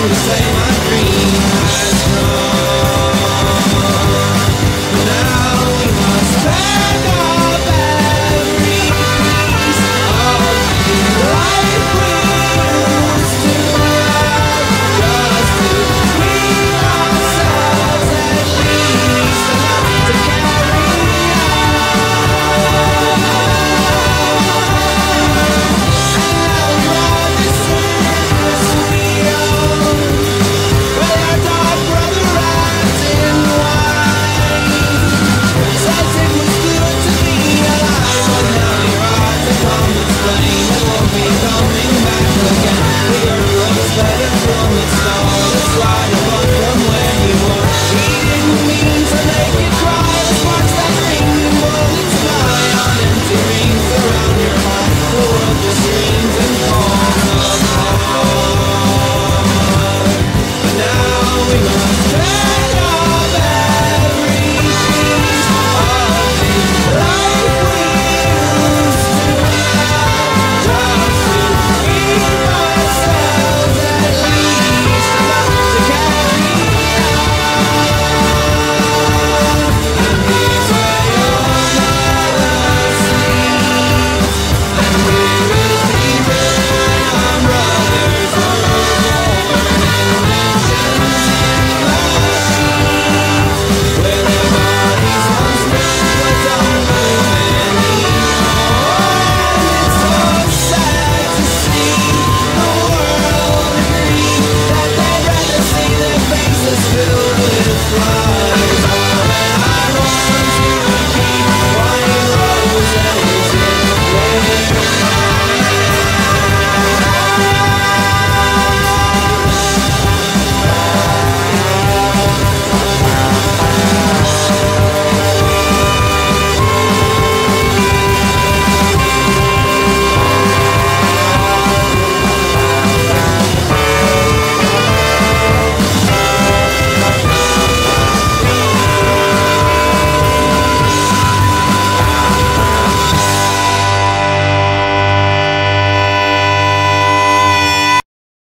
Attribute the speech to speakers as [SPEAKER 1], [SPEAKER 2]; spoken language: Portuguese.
[SPEAKER 1] That's why